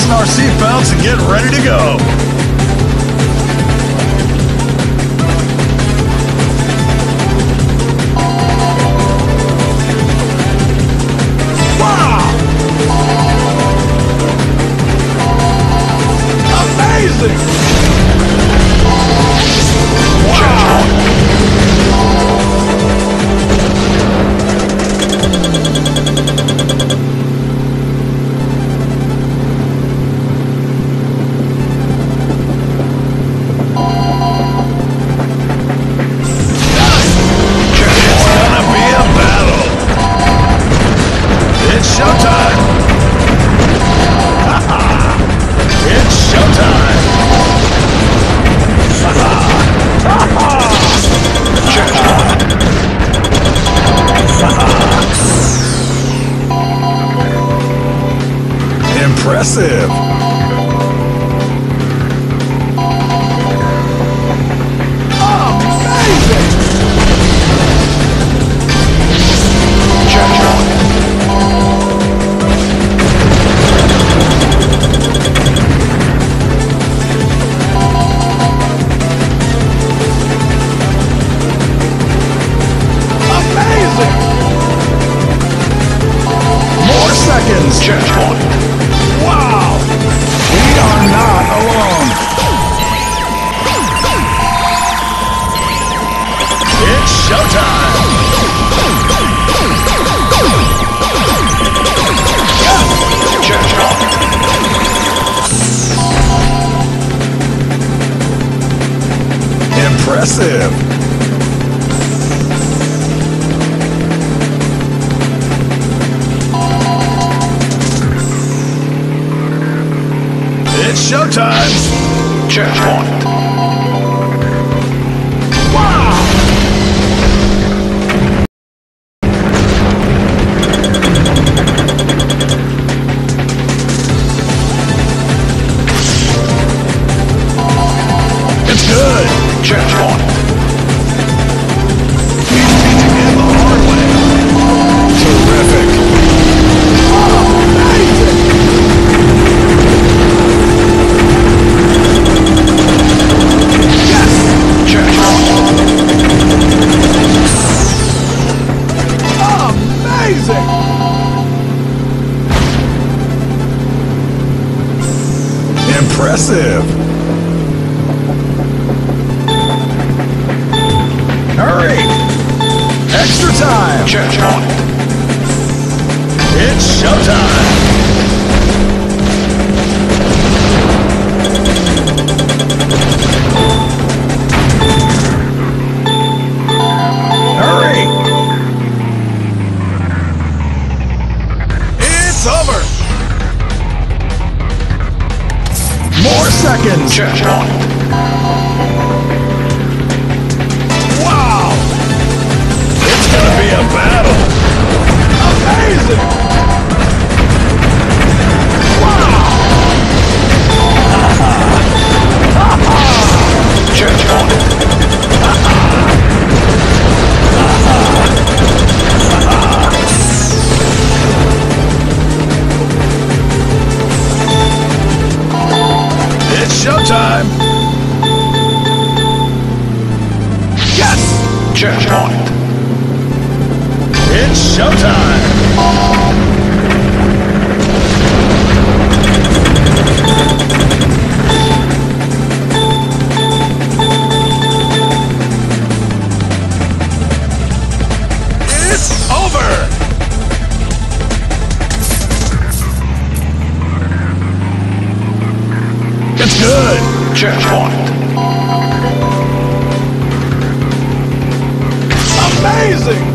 fasten our seatbelts and get ready to go. Progressive. impressive. It's showtime. Checkpoint. Massive! It's good. Checkpoint. Amazing!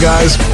guys.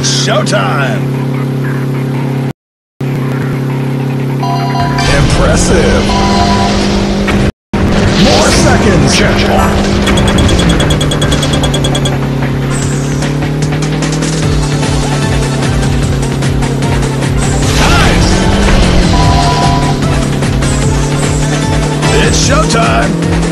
It's showtime! Impressive! More seconds! It's showtime!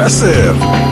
Impressive.